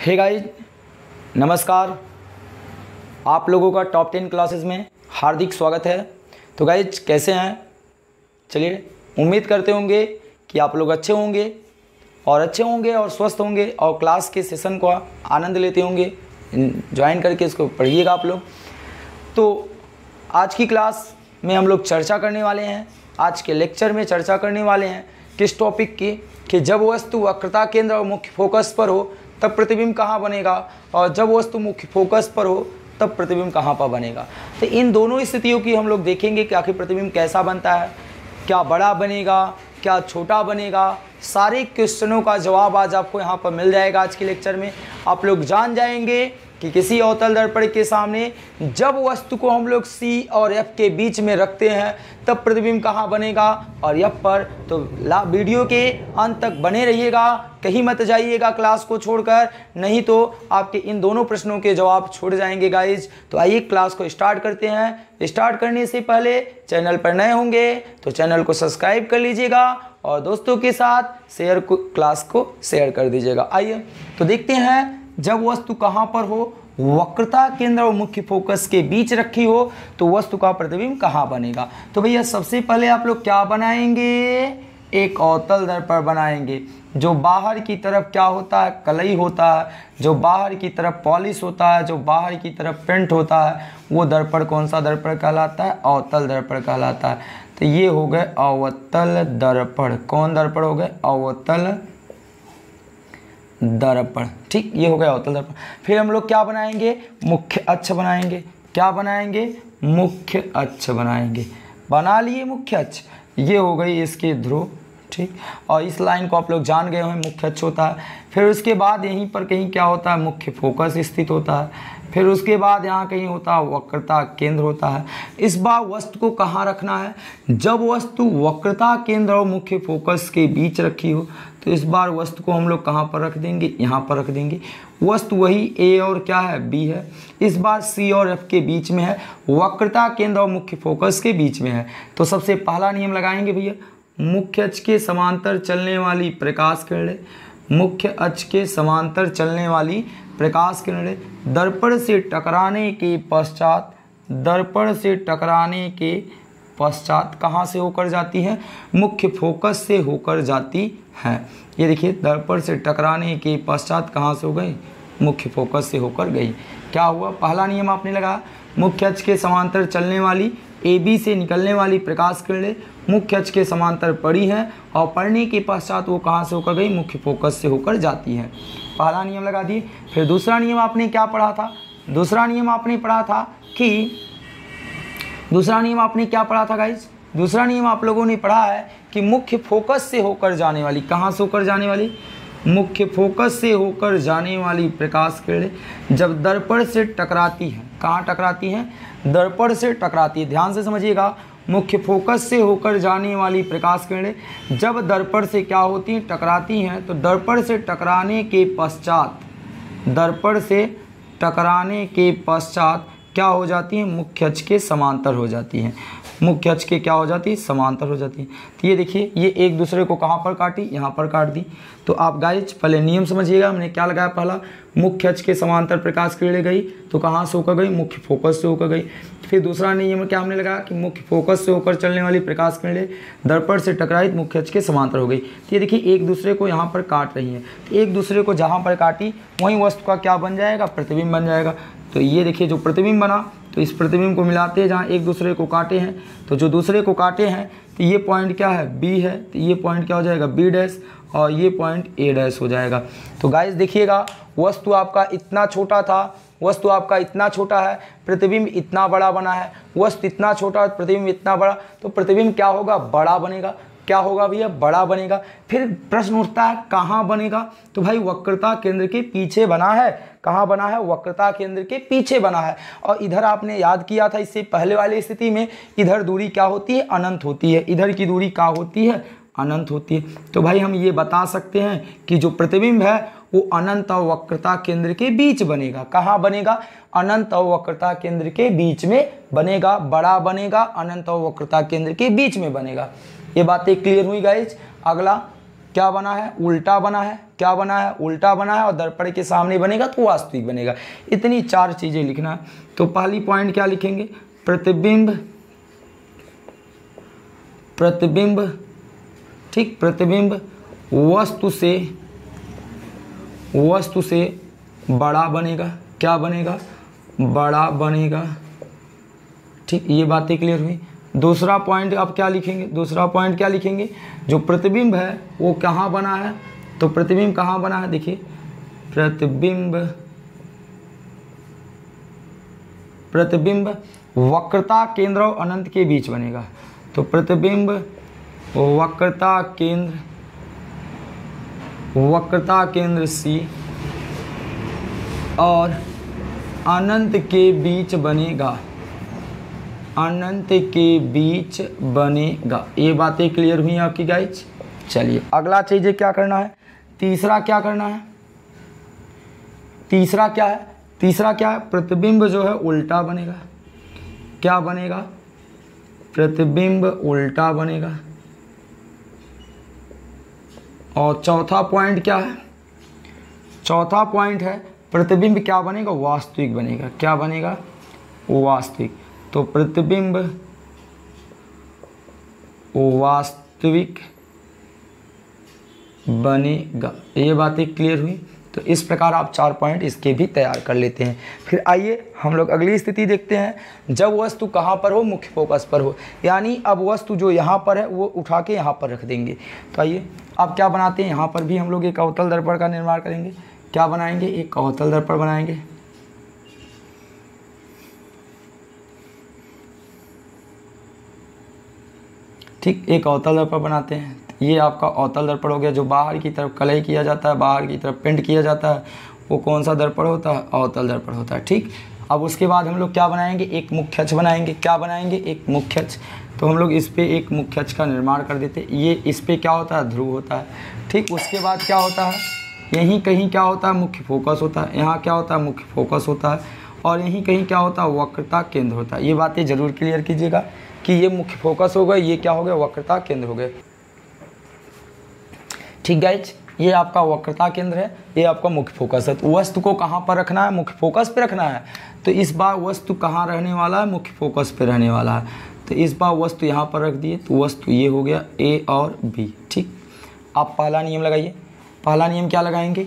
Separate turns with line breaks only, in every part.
Hey guys नमस्कार। आप लोगों का टॉप टेन क्लासेस में हार्दिक स्वागत है। तो गाइज़ कैसे हैं? चलिए, उम्मीद करते होंगे कि आप लोग अच्छे होंगे और अच्छे होंगे और स्वस्थ होंगे और क्लास के सेशन को आनंद लेते होंगे। ज्वाइन करके इसको पढ़िएगा आप लोग। तो आज की क्लास में हम लोग चर्चा करने वाले हैं। आज के लेक्चर में चर्चा करने वाले हैं। किस टॉपिक की, कि जब वस्तु वक्रता केंद्र और मुख्य फोकस पर हो तब प्रतिबिंब कहाँ बनेगा? और जब वस्तु मुख्य फोकस पर हो, तब प्रतिबिंब कहाँ पर बनेगा? तो इन दोनों स्थितियों की हम लोग देखेंगे कि आखिर प्रतिबिंब कैसा बनता है। क्या बड़ा बनेगा? क्या छोटा बनेगा? सारे क्वेश्चनों का जवाब आज आपको यहाँ पर मिल जाएगा आज के लेक्चर में। आप लोग जान जाएँगे कि किसी अवतल दर्पण के सामने जब वस्तु को हम लोग सी और एफ़ के बीच में रखते हैं, तब प्रतिबिंब कहाँ बनेगा? और एफ़ पर तो ला, वीडियो के अंत तक बने रहिएगा, कहीं मत जाइएगा क्लास को छोड़कर, नहीं तो आपके इन दोनों प्रश्नों के जवाब छोड़ जाएँगे गाइज़ तो आइए क्लास को स्टार्ट करते हैं। स्टार्ट करने से पहले चैनल पर नए होंगे तो चैनल को सब्सक्राइब कर लीजिएगा और दोस्तों के साथ शेयर क्लास को शेयर कर दीजिएगा। आइए तो देखते हैं जब वस्तु कहाँ पर हो, वक्रता केंद्र और मुख्य फोकस के बीच रखी हो तो वस्तु का प्रतिबिंब कहाँ बनेगा? तो भैया, सबसे पहले आप लोग क्या बनाएँगे? एक अवतल दर्पण बनाएँगे। जो बाहर की तरफ़ क्या होता है? कलई होता है। जो बाहर की तरफ़ पॉलिश होता है, जो बाहर की तरफ़ पेंट होता है, वो दर्पण कौन सा दर्पण कहलाता है? अवतल दर्पण कहलाता है। तो ये हो गए अवतल दर्पण कौन दर्पण हो गए? अवतल दर्पण। ठीक, ये हो गया अवतल दर्पण। फिर हम लोग क्या बनाएँगे? मुख्य अक्ष बनाएँगे। क्या बनाएँगे? मुख्य अक्ष बनाएँगे। बना लिए मुख्य अक्ष। ये हो गई इसके ध्रुव। ठीक, और इस लाइन को आप लोग जान गए हैं मुख्य अक्ष होता है। फिर उसके बाद यहीं पर कहीं क्या होता है? मुख्य फोकस स्थित होता है। फिर उसके बाद यहाँ कहीं होता है, वक्रता केंद्र होता है। इस बार वस्तु को कहाँ रखना है? जब वस्तु वक्रता केंद्र और मुख्य फोकस के बीच रखी हो तो इस बार वस्तु को हम लोग कहाँ पर रख देंगे? यहाँ पर रख देंगे। वस्तु वही ए और क्या है? बी है। इस बार सी और एफ़ के बीच में है। वक्रता केंद्र और मुख्य फोकस के बीच में है। तो सबसे पहला नियम लगाएँगे भैया। मुख्य अक्ष के समांतर चलने वाली प्रकाश किरणें। मुख्य अक्ष के समांतर चलने वाली प्रकाश किरणें दर्पण से टकराने के पश्चात, दर्पण से टकराने के पश्चात कहाँ से होकर जाती है? मुख्य फोकस से होकर जाती है। ये देखिए, दर्पण से टकराने के पश्चात कहाँ से हो गई? मुख्य फोकस से होकर गई। क्या हुआ? पहला नियम आपने लगा मुख्य अक्ष के समांतर चलने वाली ए बी से निकलने वाली प्रकाश किरणें मुख्य अक्ष के समांतर पड़ी हैं और पढ़ने के पश्चात वो कहाँ से होकर गई? मुख्य फोकस से होकर जाती है। पहला नियम लगा दिए। फिर दूसरा नियम आपने क्या पढ़ा था? दूसरा नियम आपने पढ़ा था कि दूसरा नियम आपने क्या पढ़ा था गाइज़ दूसरा नियम आप लोगों ने पढ़ा है कि मुख्य फोकस से होकर जाने वाली। कहाँ से होकर जाने वाली? मुख्य फोकस से होकर जाने वाली प्रकाश किरणें जब दर्पण से टकराती हैं। कहाँ टकराती हैं? दर्पण से टकराती है। ध्यान से समझिएगा, मुख्य फोकस से होकर जाने वाली प्रकाश किरणें जब दर्पण से क्या होती हैं? टकराती हैं तो दर्पण से टकराने के पश्चात, दर्पण से टकराने के पश्चात क्या हो जाती हैं? मुख्य अक्ष के समांतर हो जाती हैं। मुख्य अक्ष के क्या हो जाती है? समांतर हो जाती है। तो ये देखिए, ये एक दूसरे को कहाँ पर काटी? यहाँ पर काट दी। तो आप गाइज़ पहले नियम समझिएगा। हमने क्या लगाया पहला? मुख्य अक्ष के समांतर प्रकाश किरणें गई। तो कहाँ से होकर गई? मुख्य फोकस से होकर गई। फिर दूसरा नियम क्या हमने लगाया कि मुख्य फोकस से होकर चलने वाली प्रकाश किरणें दर्पण से टकराई मुख्य अक्ष के समांतर हो गई। तो ये देखिए, एक दूसरे को यहाँ पर काट रही हैं। तो एक दूसरे को जहाँ पर काटी, वहीं वस्तु का क्या बन जाएगा? प्रतिबिंब बन जाएगा। तो ये देखिए जो प्रतिबिंब बना तो इस प्रतिबिंब को मिलाते हैं जहाँ एक दूसरे को काटे हैं। तो जो दूसरे को काटे हैं तो ये पॉइंट क्या है? बी है तो ये पॉइंट क्या हो जाएगा? बी डैश और ये पॉइंट ए डैश हो जाएगा। तो गाइस देखिएगा, वस्तु आपका इतना छोटा था, वस्तु आपका इतना छोटा है, प्रतिबिंब इतना बड़ा बना है, वस्तु इतना छोटा, प्रतिबिंब इतना बड़ा तो प्रतिबिंब क्या होगा? बड़ा बनेगा। क्या होगा भैया? बड़ा बनेगा। फिर प्रश्न उठता है, कहाँ बनेगा? तो भाई, वक्रता केंद्र के पीछे बना है। कहाँ बना है? वक्रता केंद्र के पीछे बना है। और इधर आपने याद किया था, इससे पहले वाली स्थिति में इधर दूरी क्या होती है? अनंत होती है। इधर की दूरी क्या होती है? अनंत होती है। तो भाई, हम ये बता सकते हैं कि जो प्रतिबिंब है, वो अनंत और वक्रता केंद्र के बीच बनेगा। कहाँ बनेगा? अनंत और वक्रता केंद्र के बीच में बनेगा। बड़ा बनेगा, अनंत और वक्रता केंद्र के बीच में बनेगा। ये बातें क्लियर हुई गाइज़ अगला, क्या बना है? उल्टा बना है। क्या बना है? उल्टा बना है और दर्पण के सामने बनेगा तो वास्तविक बनेगा। इतनी चार चीज़ें लिखना तो पहली पॉइंट क्या लिखेंगे? प्रतिबिंब। प्रतिबिंब, ठीक? प्रतिबिंब वस्तु से वस्तु से बड़ा बनेगा। क्या बनेगा? बड़ा बनेगा। ठीक? ये बातें क्लियर हुई। दूसरा पॉइंट आप क्या लिखेंगे? दूसरा पॉइंट क्या लिखेंगे? जो प्रतिबिंब है, वो कहाँ बना है? तो प्रतिबिंब कहाँ बना है? देखिए, प्रतिबिंब प्रतिबिंब वक्रता केंद्र और अनंत के बीच बनेगा। तो प्रतिबिंब वक्रता केंद्र वक्रता केंद्र सी और अनंत के बीच बनेगा। अनंत के बीच बनेगा। ये बातें क्लियर हुई आपकी गाइज़ चलिए, अगला चीज़ क्या करना है? तीसरा क्या करना है? तीसरा क्या है? तीसरा क्या है? प्रतिबिंब जो है, उल्टा बनेगा। क्या बनेगा? प्रतिबिंब उल्टा बनेगा। और चौथा पॉइंट क्या है? चौथा पॉइंट है, प्रतिबिंब क्या बनेगा? वास्तविक बनेगा। क्या बनेगा? वास्तविक। तो प्रतिबिंब वास्तविक बनेगा। ये बातें क्लियर हुई। तो इस प्रकार आप चार पॉइंट इसके भी तैयार कर लेते हैं। फिर आइए हम लोग अगली स्थिति देखते हैं। जब वस्तु कहाँ पर हो? मुख्य फोकस पर हो। यानी अब वस्तु जो यहाँ पर है, वो उठा के यहाँ पर रख देंगे। तो आइए अब क्या बनाते हैं? यहाँ पर भी हम लोग एक अवतल दर्पण का निर्माण करेंगे। क्या बनाएँगे? एक अवतल दर्पण बनाएँगे। ठीक, एक अवतल दर्पण बनाते हैं। ये आपका अवतल दर्पण हो गया, जो बाहर की तरफ़ कलई किया जाता है, बाहर की तरफ़ पेंट किया जाता है, वो कौन सा दर्पण होता है? अवतल दर्पण होता है, ठीक? अब उसके बाद हम लोग क्या बनाएँगे? एक मुख्य अक्ष बनाएँगे। क्या बनाएँगे? एक मुख्य अक्ष। तो हम लोग इस पर एक मुख्य अक्ष का निर्माण कर देते ये इस पर क्या होता है? ध्रुव होता है, ठीक? उसके बाद क्या होता है? यहीं कहीं क्या होता है? मुख्य फोकस होता है। यहाँ क्या होता है? मुख्य फोकस होता है। और यहीं कहीं क्या होता है? वक्रता केंद्र होता है। ये बातें ज़रूर क्लियर कीजिएगा। कि ये मुख्य फोकस हो गए, ये क्या हो गया वक्रता केंद्र हो गए। ठीक गाइज़ ये आपका वक्रता केंद्र है, ये आपका मुख्य फोकस है। तो वस्तु को कहाँ पर रखना है? मुख्य फोकस पे रखना है। तो इस बार वस्तु कहाँ रहने वाला है? मुख्य फोकस पे रहने वाला है। तो इस बार वस्तु यहाँ पर रख दिए तो वस्तु ये हो गया ए और बी ठीक? आप पहला नियम लगाइए। पहला नियम क्या लगाएँगे?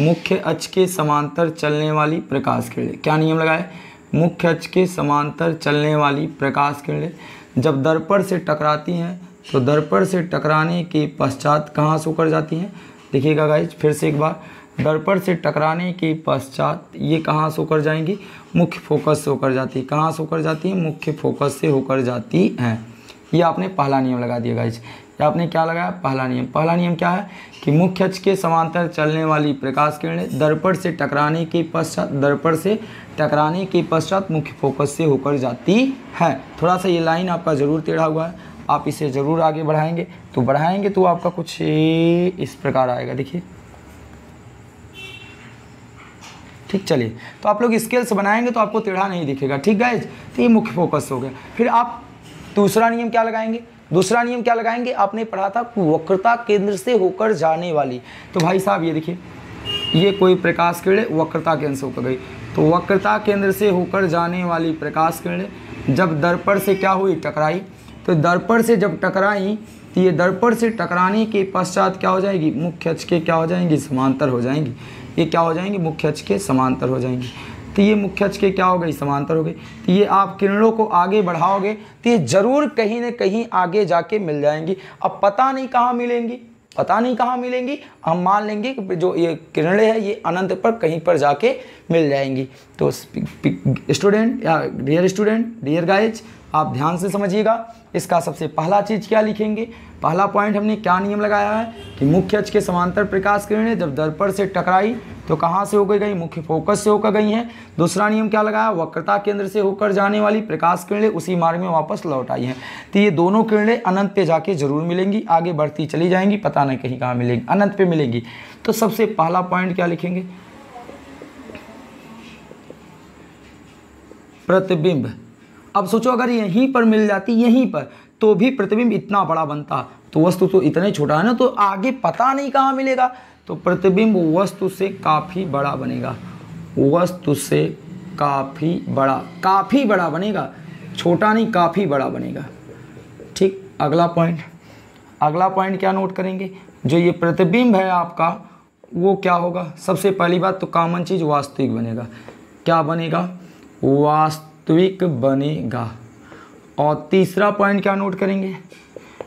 मुख्य अक्ष के समांतर चलने वाली प्रकाश किरणें क्या नियम लगाए? मुख्य अक्ष के समांतर चलने वाली प्रकाश किरणें जब दर्पण से टकराती हैं तो दर्पण से टकराने के पश्चात कहाँ से होकर जाती हैं? देखिएगा गाइज़ फिर से एक बार। दर्पण से टकराने के पश्चात ये कहाँ से होकर जाएँगी? मुख्य फोकस से होकर जाती। है कहाँ से होकर जाती है? मुख्य फोकस से होकर जाती हैं। ये आपने पहला नियम लगा दिया गाइज़ ये आपने क्या लगाया? पहला नियम। पहला नियम क्या है? कि मुख्य अक्ष के समांतर चलने वाली प्रकाश किरणें दर्पण से टकराने के पश्चात, दर्पण से टकराने के पश्चात मुख्य फोकस से होकर जाती है। थोड़ा सा ये लाइन आपका ज़रूर टेढ़ा हुआ है। आप इसे ज़रूर आगे बढ़ाएँगे। तो बढ़ाएँगे तो आपका कुछ इस प्रकार आएगा। देखिए। ठीक, चलिए। तो आप लोग स्केल से बनाएँगे तो आपको टेढ़ा नहीं दिखेगा। ठीक गाइज़ तो ये मुख्य फोकस हो गया। फिर आप दूसरा नियम क्या लगाएँगे? दूसरा नियम क्या लगाएँगे? आपने पढ़ा था, वक्रता केंद्र से होकर जाने वाली। तो भाई साहब, ये देखिए, ये कोई प्रकाश किरण वक्रता केंद्र से होकर गई। तो वक्रता केंद्र से होकर जाने वाली प्रकाश किरण जब दर्पण से क्या हुई? टकराई। तो दर्पण से जब टकराई तो ये दर्पण से टकराने के पश्चात क्या हो जाएगी? मुख्य अक्ष के क्या हो जाएँगी? समांतर हो जाएँगी। ये क्या हो जाएँगी? मुख्य अक्ष के समांतर हो जाएँगी। तो ये मुख्य अक्ष के क्या हो गई? समांतर हो गई। तो ये आप किरणों को आगे बढ़ाओगे तो ये ज़रूर कहीं ना कहीं आगे जाके मिल जाएँगी। अब पता नहीं कहाँ मिलेंगी। पता नहीं कहाँ मिलेंगी। हम मान लेंगे कि जो ये किरणें हैं, ये अनंत पर कहीं पर जाके मिल जाएँगी। तो स्टूडेंट या डियर स्टूडेंट, डियर गाइज़ आप ध्यान से समझिएगा। इसका सबसे पहला चीज़ क्या लिखेंगे? पहला पॉइंट हमने क्या नियम लगाया है? कि मुख्य अक्ष के समांतर प्रकाश किरणें जब दर्पण से टकराई तो कहाँ से होकर गई? मुख्य फोकस से होकर गई हैं। दूसरा नियम क्या लगाया? वक्रता केंद्र से होकर जाने वाली प्रकाश किरणें उसी मार्ग में वापस लौट आई हैं। तो ये दोनों किरणें अनंत पे जाके ज़रूर मिलेंगी, आगे बढ़ती चली जाएँगी, पता नहीं कहीं कहाँ मिलेंगी, अनंत पे मिलेंगी। तो सबसे पहला पॉइंट क्या लिखेंगे? प्रतिबिंब। अब सोचो, अगर यहीं पर मिल जाती, यहीं पर तो भी प्रतिबिंब इतना बड़ा बनता। तो वस्तु तो इतना छोटा है ना तो आगे पता नहीं कहाँ मिलेगा। तो प्रतिबिंब वस्तु से काफ़ी बड़ा बनेगा। वस्तु से काफ़ी बड़ा काफ़ी बड़ा बनेगा। छोटा नहीं, काफ़ी बड़ा बनेगा। ठीक, अगला पॉइंट अगला पॉइंट क्या नोट करेंगे? जो ये प्रतिबिंब है आपका, वो क्या होगा? सबसे पहली बात तो कॉमन चीज़ वास्तविक बनेगा। क्या बनेगा? वास्तविक बनेगा और तीसरा पॉइंट क्या नोट करेंगे?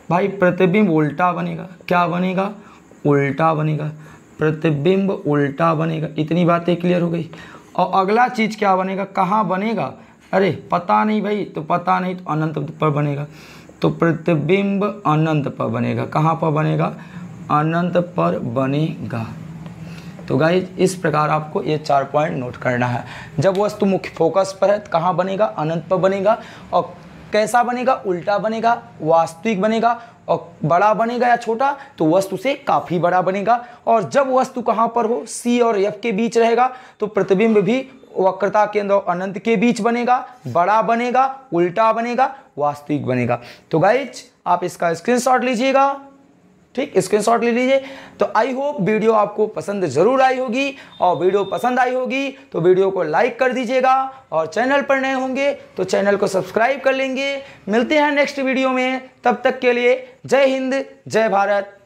भाई, प्रतिबिंब उल्टा बनेगा। क्या बनेगा? उल्टा बनेगा। प्रतिबिंब उल्टा बनेगा। इतनी बातें क्लियर हो गई। और अगला चीज़ क्या बनेगा? कहाँ बनेगा? अरे, पता नहीं भाई। तो पता नहीं तो अनंत पर बनेगा। तो प्रतिबिंब अनंत पर बनेगा। कहाँ पर बनेगा? अनंत पर बनेगा। तो गाइज़ इस प्रकार आपको ये चार पॉइंट नोट करना है। जब वस्तु मुख्य फोकस पर है तो कहाँ बनेगा? अनंत पर बनेगा, और कैसा बनेगा? उल्टा बनेगा, वास्तविक बनेगा, और बड़ा बनेगा या छोटा तो वस्तु से काफ़ी बड़ा बनेगा। और जब वस्तु कहाँ पर हो? सी और एफ़ के बीच रहेगा तो प्रतिबिंब भी वक्रता केंद्र और अनंत के बीच बनेगा, बड़ा बनेगा, उल्टा बनेगा, वास्तविक बनेगा। तो गाइज़ आप इसका स्क्रीनशॉट लीजिएगा। ठीक स्क्रीनशॉट ले लीजिए। तो आई होप वीडियो आपको पसंद ज़रूर आई होगी और वीडियो पसंद आई होगी तो वीडियो को लाइक कर दीजिएगा और चैनल पर नए होंगे तो चैनल को सब्सक्राइब कर लेंगे। मिलते हैं नेक्स्ट वीडियो में, तब तक के लिए जय हिंद, जय भारत।